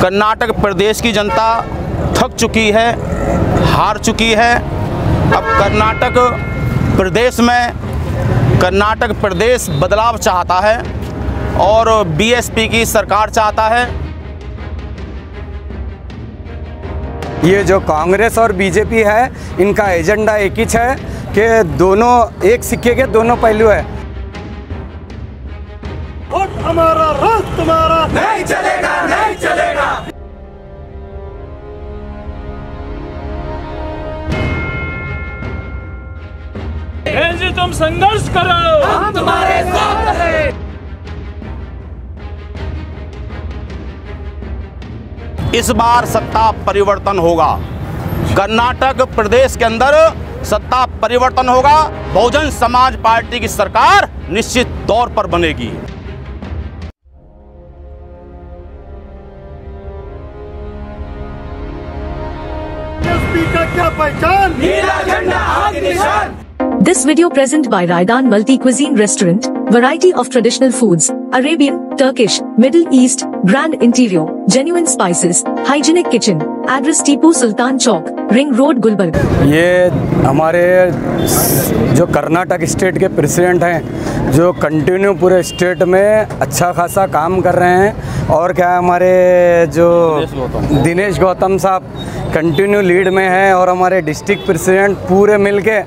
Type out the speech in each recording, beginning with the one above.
कर्नाटक प्रदेश की जनता थक चुकी है, हार चुकी है। अब कर्नाटक प्रदेश में, कर्नाटक प्रदेश बदलाव चाहता है और बीएसपी की सरकार चाहता है। ये जो कांग्रेस और बीजेपी है, इनका एजेंडा एक ही है कि दोनों, एक सिक्के के दोनों पहलू है। हमारा राज तुम्हारा। नहीं चलेगा नहीं चलेगा। जी तुम संघर्ष करो। हम तुम्हारे साथ हैं। इस बार सत्ता परिवर्तन होगा। कर्नाटक प्रदेश के अंदर सत्ता परिवर्तन होगा। बहुजन समाज पार्टी की सरकार निश्चित तौर पर बनेगी। क्या पहचान नीला झंडा आगे निशान This video present by Raidan Multi Cuisine Restaurant, variety of traditional foods, Arabian, Turkish, Middle East, grand interior, genuine spices, hygienic kitchen, address Tipu Sultan Chowk, Ring road Gulbarga. ये हमारे जो कर्नाटक स्टेट के प्रेसिडेंट हैं जो continue पूरे state में अच्छा खासा काम कर रहे हैं और क्या है, हमारे जो दिनेश गौतम। साहब कंटिन्यू लीड में हैं और हमारे डिस्ट्रिक्ट प्रेसिडेंट पूरे मिलके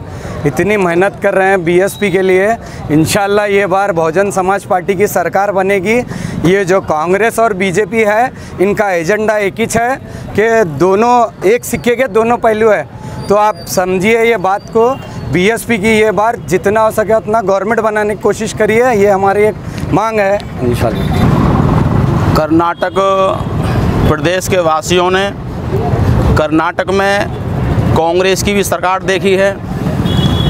इतनी मेहनत कर रहे हैं बीएसपी के लिए। इन ये बार बहुजन समाज पार्टी की सरकार बनेगी। ये जो कांग्रेस और बीजेपी है, इनका एजेंडा एक ही है कि दोनों एक सिक्के के दोनों पहलू है। तो आप समझिए ये बात को, बीएसपी की ये बार जितना हो सके उतना गवर्नमेंट बनाने की कोशिश करिए, ये हमारी एक मांग है। कर्नाटक, प्रदेश के वासियों ने कर्नाटक में कांग्रेस की भी सरकार देखी है,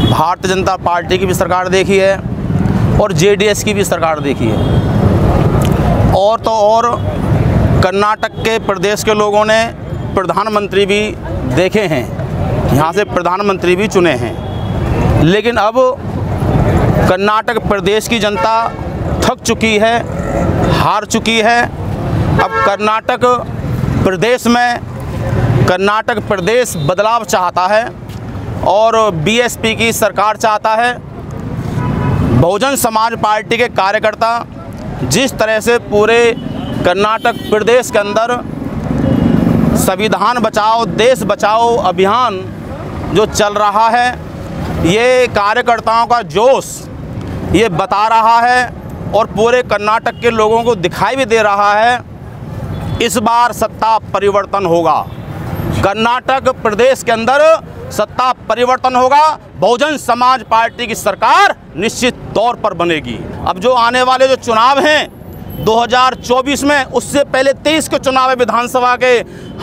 भारतीय जनता पार्टी की भी सरकार देखी है, और जेडीएस की भी सरकार देखी है। और तो और कर्नाटक के प्रदेश के लोगों ने प्रधानमंत्री भी देखे हैं। यहाँ से प्रधानमंत्री भी चुने हैं। लेकिन अब कर्नाटक प्रदेश की जनता थक चुकी है, हार चुकी है। अब कर्नाटक प्रदेश में, कर्नाटक प्रदेश बदलाव चाहता है और बीएसपी की सरकार चाहता है। बहुजन समाज पार्टी के कार्यकर्ता जिस तरह से पूरे कर्नाटक प्रदेश के अंदर संविधान बचाओ, देश बचाओ अभियान जो चल रहा है, ये कार्यकर्ताओं का जोश ये बता रहा है और पूरे कर्नाटक के लोगों को दिखाई भी दे रहा है, इस बार सत्ता परिवर्तन होगा। कर्नाटक प्रदेश के अंदर सत्ता परिवर्तन होगा, बहुजन समाज पार्टी की सरकार निश्चित तौर पर बनेगी। अब जो आने वाले जो चुनाव हैं 2024 में, उससे पहले 23 के चुनाव है विधानसभा के।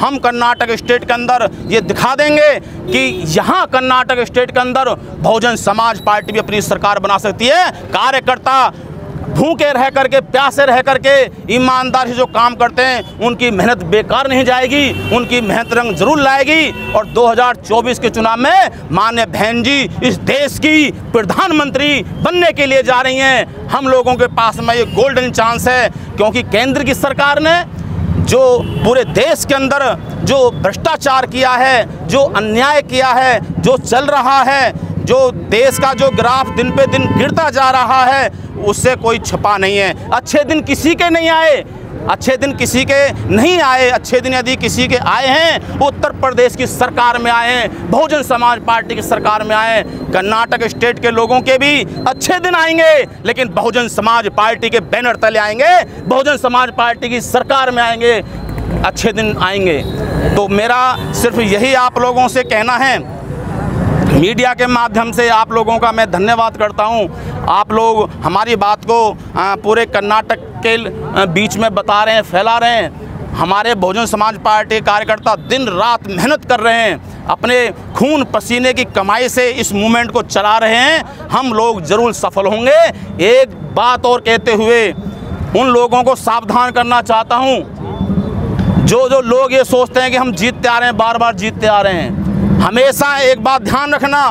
हम कर्नाटक स्टेट के अंदर ये दिखा देंगे कि यहाँ कर्नाटक स्टेट के अंदर बहुजन समाज पार्टी भी अपनी सरकार बना सकती है। कार्यकर्ता भूखे रह करके, प्यासे रह करके ईमानदार से जो काम करते हैं, उनकी मेहनत बेकार नहीं जाएगी, उनकी मेहनत रंग ज़रूर लाएगी। और 2024 के चुनाव में मान्य बहन जी इस देश की प्रधानमंत्री बनने के लिए जा रही हैं। हम लोगों के पास में ये गोल्डन चांस है, क्योंकि केंद्र की सरकार ने जो पूरे देश के अंदर जो भ्रष्टाचार किया है, जो अन्याय किया है, जो चल रहा है, जो देश का जो ग्राफ दिन पे दिन गिरता जा रहा है उससे कोई छपा नहीं है। अच्छे दिन किसी के नहीं आए। अच्छे दिन किसी के नहीं आए। अच्छे दिन यदि किसी के आए हैं वो उत्तर प्रदेश की सरकार में आए हैं, बहुजन समाज पार्टी की सरकार में आए कर्नाटक स्टेट के लोगों के भी अच्छे दिन आएँगे, लेकिन बहुजन समाज पार्टी के बैनर तले आएँगे, बहुजन समाज पार्टी की सरकार में आएँगे, अच्छे दिन आएँगे। तो मेरा सिर्फ़ यही आप लोगों से कहना है मीडिया के माध्यम से आप लोगों का मैं धन्यवाद करता हूँ। आप लोग हमारी बात को पूरे कर्नाटक के बीच में बता रहे हैं, फैला रहे हैं। हमारे बहुजन समाज पार्टी कार्यकर्ता दिन रात मेहनत कर रहे हैं। अपने खून पसीने की कमाई से इस मूवमेंट को चला रहे हैं। हम लोग ज़रूर सफल होंगे। एक बात और कहते हुए, उन लोगों को सावधान करना चाहता हूँ। जो जो लोग ये सोचते हैं कि हम जीतते आ रहे हैं बार बार जीतते आ रहे हैं हमेशा एक बात ध्यान रखना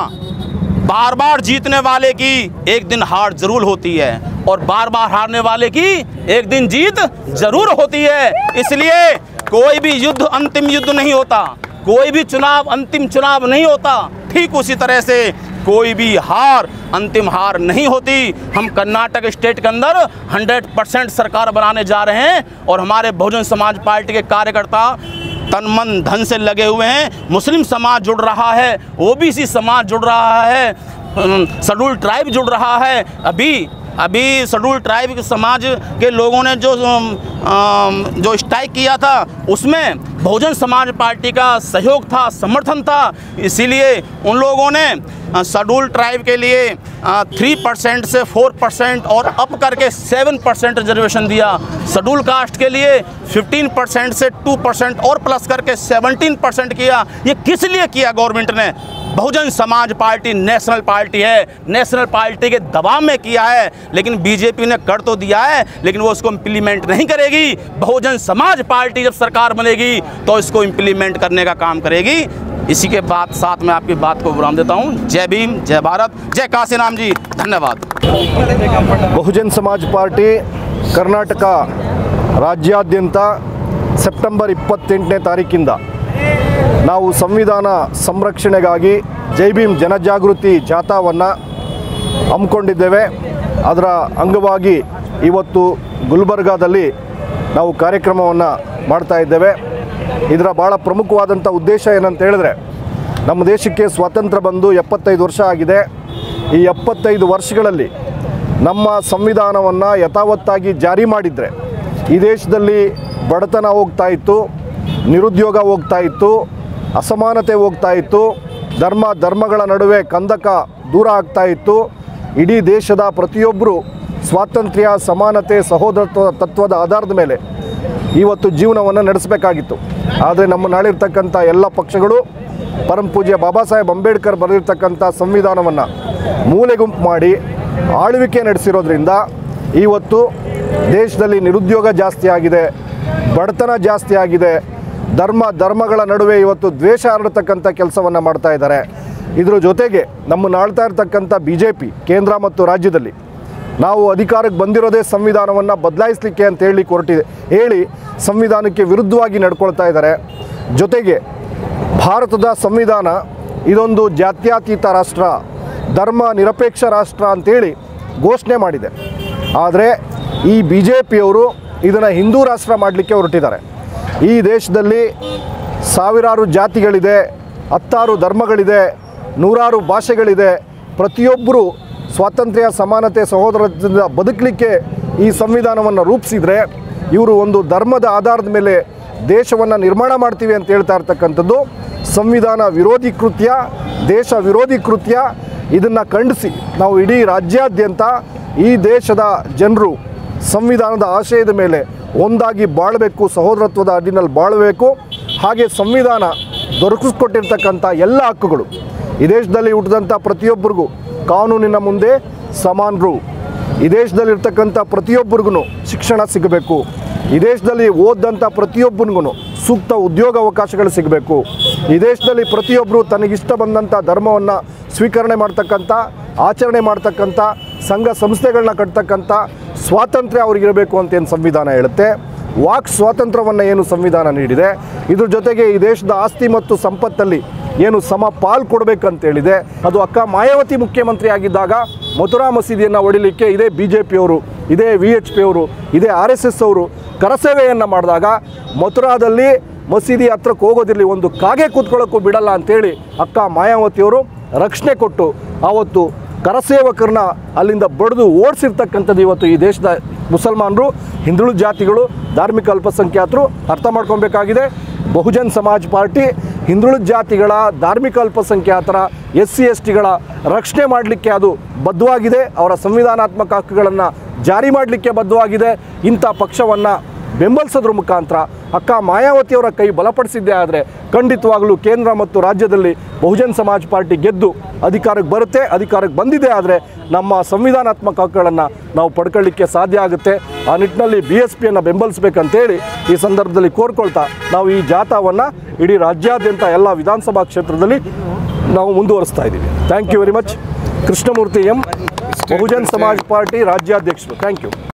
बार बार जीतने वाले की एक दिन हार ज़रूर होती है और बार बार हारने वाले की एक दिन जीत ज़रूर होती है। इसलिए कोई भी युद्ध अंतिम युद्ध नहीं होता, कोई भी चुनाव अंतिम चुनाव नहीं होता, ठीक उसी तरह से कोई भी हार, अंतिम हार नहीं होती। हम कर्नाटक स्टेट के अंदर 100 परसेंट सरकार बनाने जा रहे हैं और हमारे बहुजन समाज पार्टी के कार्यकर्ता तन मन धन से लगे हुए हैं। मुस्लिम समाज जुड़ रहा है, ओबीसी समाज जुड़ रहा है शेड्यूल ट्राइब जुड़ रहा है। अभी अभी शेड्यूल ट्राइब समाज के लोगों ने जो जो स्ट्राइक किया था, उसमें बहुजन समाज पार्टी का सहयोग था, समर्थन था। इसीलिए उन लोगों ने शेड्यूल ट्राइब के लिए थ्री परसेंट से फोर परसेंट और अप करके सेवन परसेंट रिजर्वेशन दिया। शेड्यूल कास्ट के लिए फिफ्टीन परसेंट से टू परसेंट और प्लस करके सेवनटीन परसेंट किया। ये किस लिए किया गवर्नमेंट ने? Bahujan Samaj party national party है। नेशनल पार्टी के दबाव में किया है। लेकिन बीजेपी ने कर तो दिया है, लेकिन वो उसको इम्प्लीमेंट नहीं करेगी। बहुजन समाज पार्टी जब सरकार बनेगी तो इसको इम्प्लीमेंट करने का काम करेगी इसी के बाद साथ में आपकी बात को विराम देता हूँ जय भीम जय भारत जय काशीराम जी धन्यवाद ಬಹುಜನ್ ಸಮಾಜ್ ಪಾರ್ಟಿ ಕರ್ನಾಟಕ ರಾಜ್ಯಾದ್ಯಂತ ಸೆಪ್ಟೆಂಬರ್ ಇಪ್ಪತ್ತೆಂಟನೇ ತಾರೀಕಿಂದ ನಾವು ಸಂವಿಧಾನ ಸಂರಕ್ಷಣೆಗಾಗಿ ಜೈ ಭೀಮ್ ಜನಜಾಗೃತಿ ಜಾಥಾವನ್ನು ಹಮ್ಮಿಕೊಂಡಿದ್ದೇವೆ ಅದರ ಅಂಗವಾಗಿ ಇವತ್ತು ಗುಲ್ಬರ್ಗಾದಲ್ಲಿ ನಾವು ಕಾರ್ಯಕ್ರಮವನ್ನು ಮಾಡ್ತಾ ಇದ್ದೇವೆ ಇದರ ಭಾಳ ಪ್ರಮುಖವಾದಂಥ ಉದ್ದೇಶ ಏನಂತ ಹೇಳಿದ್ರೆ, ನಮ್ಮ ದೇಶಕ್ಕೆ ಸ್ವಾತಂತ್ರ್ಯ ಬಂದು ಎಪ್ಪತ್ತೈದು ವರ್ಷ ಆಗಿದೆ. ಈ ಎಪ್ಪತ್ತೈದು ವರ್ಷಗಳಲ್ಲಿ ನಮ್ಮ ಸಂವಿಧಾನವನ್ನು ಯಥಾವತ್ತಾಗಿ ಜಾರಿ ಮಾಡಿದರೆ, ಈ ದೇಶದಲ್ಲಿ ಬಡತನ ಹೋಗ್ತಾ ಇತ್ತು, ನಿರುದ್ಯೋಗ ಹೋಗ್ತಾ ಇತ್ತು, ಅಸಮಾನತೆ ಹೋಗ್ತಾ ಇತ್ತು, ಧರ್ಮ, ಧರ್ಮಗಳ ನಡುವೆ ಕಂದಕ ದೂರ ಆಗ್ತಾ ಇತ್ತು. ಇಡೀ ದೇಶದ ಪ್ರತಿಯೊಬ್ಬರು ಸ್ವಾತಂತ್ರ್ಯ, ಸಮಾನತೆ, ಸಹೋದರತ್ವ ತತ್ವದ ಆಧಾರದ ಮೇಲೆ ಇವತ್ತು ಜೀವನವನ್ನು ನಡೆಸಬೇಕಾಗಿತ್ತು. ಆದರೆ ನಮ್ಮ ನಾಳಿರ್ತಕ್ಕಂಥ ಎಲ್ಲ ಪಕ್ಷಗಳು ಪರಂ ಪೂಜ್ಯ ಬಾಬಾ ಸಾಹೇಬ್ ಅಂಬೇಡ್ಕರ್ ಬರೆದಿರ್ತಕ್ಕಂಥ ಸಂವಿಧಾನವನ್ನು ಮೂಲೆಗುಂಪು ಮಾಡಿ ಆಳ್ವಿಕೆ ನಡೆಸಿರೋದ್ರಿಂದ ಇವತ್ತು ದೇಶದಲ್ಲಿ ನಿರುದ್ಯೋಗ ಜಾಸ್ತಿ ಆಗಿದೆ, ಬಡತನ ಜಾಸ್ತಿ ಆಗಿದೆ, ಧರ್ಮ, ಧರ್ಮಗಳ ನಡುವೆ ಇವತ್ತು ದ್ವೇಷ ಹರಡತಕ್ಕಂಥ ಕೆಲಸವನ್ನು ಮಾಡ್ತಾ ಇದ್ದಾರೆ. ಇದರ ಜೊತೆಗೆ ನಮ್ಮ ಆಳ್ತಾ ಇರ್ತಕ್ಕಂಥ ಬಿ ಕೇಂದ್ರ ಮತ್ತು ರಾಜ್ಯದಲ್ಲಿ ನಾವು ಅಧಿಕಾರಕ್ಕೆ ಬಂದಿರೋದೇ ಸಂವಿಧಾನವನ್ನು ಬದಲಾಯಿಸಲಿಕ್ಕೆ ಅಂತ ಹೇಳಿ ಕೊರಟಿದೆ. ಹೇಳಿ ಸಂವಿಧಾನಕ್ಕೆ ವಿರುದ್ಧವಾಗಿ ನಡ್ಕೊಳ್ತಾ ಇದ್ದಾರೆ. ಜೊತೆಗೆ ಭಾರತದ ಸಂವಿಧಾನ ಇದೊಂದು ಜಾತ್ಯತೀತ ರಾಷ್ಟ್ರ, ಧರ್ಮ ನಿರಪೇಕ್ಷ ರಾಷ್ಟ್ರ ಅಂತೇಳಿ ಘೋಷಣೆ ಮಾಡಿದೆ. ಆದರೆ ಈ ಬಿ ಜೆ ಪಿಯವರು ಇದನ್ನು ಹಿಂದೂ ರಾಷ್ಟ್ರ ಮಾಡಲಿಕ್ಕೆ ಹೊರಟಿದ್ದಾರೆ. ಈ ದೇಶದಲ್ಲಿ ಸಾವಿರಾರು ಜಾತಿಗಳಿದೆ, ಹತ್ತಾರು ಧರ್ಮಗಳಿದೆ, ನೂರಾರು ಭಾಷೆಗಳಿದೆ ಪ್ರತಿಯೊಬ್ಬರು ಸ್ವಾತಂತ್ರ್ಯ, ಸಮಾನತೆ ಸಹೋದರದಿಂದ ಬದುಕಲಿಕ್ಕೆ ಈ ಸಂವಿಧಾನವನ್ನು ರೂಪಿಸಿದರೆ ಇವರು ಒಂದು ಧರ್ಮದ ಆಧಾರದ ಮೇಲೆ ದೇಶವನ್ನು ನಿರ್ಮಾಣ ಮಾಡ್ತೀವಿ ಅಂತ ಹೇಳ್ತಾ ಇರ್ತಕ್ಕಂಥದ್ದು. ಸಂವಿಧಾನ ವಿರೋಧಿ ಕೃತ್ಯ, ದೇಶ ವಿರೋಧಿ ಕೃತ್ಯ, ಇದನ್ನು ಖಂಡಿಸಿ ನಾವು ಇಡೀ ರಾಜ್ಯಾದ್ಯಂತ ಈ ದೇಶದ ಜನರು ಸಂವಿಧಾನದ ಆಶಯದ ಮೇಲೆ ಒಂದಾಗಿ ಬಾಳಬೇಕು, ಸಹೋದರತ್ವದ ಅಡಿನಲ್ಲಿ ಬಾಳಬೇಕು. ಹಾಗೆ ಸಂವಿಧಾನ ದೊರಕಿಸ್ಕೊಟ್ಟಿರ್ತಕ್ಕಂಥ ಎಲ್ಲ ಹಕ್ಕುಗಳು. ಈ ದೇಶದಲ್ಲಿ ಹುಟ್ಟಿದಂಥ ಪ್ರತಿಯೊಬ್ಬರಿಗೂ ಕಾನೂನಿನ ಮುಂದೆ ಸಮಾನರು. ಈ ದೇಶದಲ್ಲಿರ್ತಕ್ಕಂಥ ಪ್ರತಿಯೊಬ್ಬರಿಗೂ ಶಿಕ್ಷಣ ಸಿಗಬೇಕು. ಈ ದೇಶದಲ್ಲಿ ಓದಂಥ ಪ್ರತಿಯೊಬ್ಬನಿಗೂ ಸೂಕ್ತ ಉದ್ಯೋಗ ಅವಕಾಶಗಳು ಸಿಗಬೇಕು. ಈ ದೇಶದಲ್ಲಿ ಪ್ರತಿಯೊಬ್ಬರು ತನಗಿಷ್ಟ ಬಂದಂಥ ಧರ್ಮವನ್ನು ಸ್ವೀಕರಣೆ ಮಾಡ್ತಕ್ಕಂಥ, ಆಚರಣೆ ಮಾಡ್ತಕ್ಕಂಥ, ಸಂಘ ಸಂಸ್ಥೆಗಳನ್ನ ಕಟ್ತಕ್ಕಂಥ ಸ್ವಾತಂತ್ರ್ಯ ಅವ್ರಿಗಿರಬೇಕು ಅಂತ ಏನು ಸಂವಿಧಾನ ಹೇಳುತ್ತೆ. ವಾಕ್ ಸ್ವಾತಂತ್ರ್ಯವನ್ನು ಏನು ಸಂವಿಧಾನ ನೀಡಿದೆ. ಇದ್ರ ಜೊತೆಗೆ ಈ ದೇಶದ ಆಸ್ತಿ ಮತ್ತು ಸಂಪತ್ತಲ್ಲಿ ಏನು ಸಮ ಪಾಲ್ ಕೊಡಬೇಕಂತೇಳಿದೆ. ಅದು ಅಕ್ಕ ಮಾಯಾವತಿ ಮುಖ್ಯಮಂತ್ರಿ ಆಗಿದ್ದಾಗ ಮಥುರಾ ಮಸೀದಿಯನ್ನು ಹೊಡಿಲಿಕ್ಕೆ ಇದೇ ಬಿ ಜೆ ಪಿಯವರು ಇದೇ ವಿ ಎಚ್ ಪಿ ಅವರು ಇದೇ ಆರ್ ಎಸ್ ಎಸ್ ಅವರು ಕರಸೇವೆಯನ್ನು ಮಾಡಿದಾಗ ಮಥುರಾದಲ್ಲಿ ಮಸೀದಿ ಹತ್ರಕ್ಕೆ ಹೋಗೋದಿರಲಿ, ಒಂದು ಕಾಗೆ ಕೂತ್ಕೊಳ್ಳೋಕ್ಕೂ ಬಿಡಲ್ಲ ಅಂತೇಳಿ ಅಕ್ಕ ಮಾಯಾವತಿಯವರು ರಕ್ಷಣೆ ಕೊಟ್ಟು ಆವತ್ತು ಕರಸೇವಕರನ್ನ ಅಲ್ಲಿಂದ ಬಡಿದು ಓಡಿಸಿರ್ತಕ್ಕಂಥದ್ದು ಇವತ್ತು ಈ ದೇಶದ ಮುಸಲ್ಮಾನರು ಹಿಂದುಳಿದ ಜಾತಿಗಳು, ಧಾರ್ಮಿಕ ಅಲ್ಪಸಂಖ್ಯಾತರು ಅರ್ಥ ಮಾಡ್ಕೊಬೇಕಾಗಿದೆ. ಬಹುಜನ್ ಸಮಾಜ್ ಪಾರ್ಟಿ ಹಿಂದುಳಿದ ಜಾತಿಗಳ ಧಾರ್ಮಿಕ ಅಲ್ಪಸಂಖ್ಯಾತರ ಎಸ್ ಸಿ ಎಸ್ ಟಿಗಳ ರಕ್ಷಣೆ ಮಾಡಲಿಕ್ಕೆ ಅದು ಬದ್ಧವಾಗಿದೆ. ಅವರ ಸಂವಿಧಾನಾತ್ಮಕ ಹಕ್ಕುಗಳನ್ನು ಜಾರಿ ಮಾಡಲಿಕ್ಕೆ ಬದ್ಧವಾಗಿದೆ. ಇಂಥ ಪಕ್ಷವನ್ನು ಬೆಂಬಲಿಸೋದ್ರ ಮುಖಾಂತರ ಅಕ್ಕ ಮಾಯಾವತಿಯವರ ಕೈ ಬಲಪಡಿಸಿದ್ದೇ ಆದರೆ ಖಂಡಿತವಾಗಲೂ ಕೇಂದ್ರ ಮತ್ತು ರಾಜ್ಯದಲ್ಲಿ ಬಹುಜನ್ ಸಮಾಜ್ ಪಾರ್ಟಿ ಗೆದ್ದು ಅಧಿಕಾರಕ್ಕೆ ಬರುತ್ತೆ, ಅಧಿಕಾರಕ್ಕೆ ಬಂದಿದೆ ಆದರೆ ನಮ್ಮ ಸಂವಿಧಾನಾತ್ಮಕ ಹಕ್ಕುಗಳನ್ನು ನಾವು ಪಡ್ಕೊಳ್ಳಿಕ್ಕೆ ಸಾಧ್ಯ ಆಗುತ್ತೆ. ಆ ನಿಟ್ಟಿನಲ್ಲಿ ಬಿ ಎಸ್ ಪಿಯನ್ನು ಬೆಂಬಲಿಸಬೇಕಂತೇಳಿ ಈ ಸಂದರ್ಭದಲ್ಲಿ ಕೋರ್ಕೊಳ್ತಾ ನಾವು ಈ ಜಾಥಾವನ್ನು ಇಡೀ ರಾಜ್ಯಾದ್ಯಂತ ಎಲ್ಲ ವಿಧಾನಸಭಾ ಕ್ಷೇತ್ರದಲ್ಲಿ ನಾವು ಮುಂದುವರಿಸ್ತಾ ಇದ್ದೀವಿ. Thank you very much Krishnamurthy M, Bahujan. Samaj party ರಾಜ್ಯಾಧ್ಯಕ್ಷರು. Thank you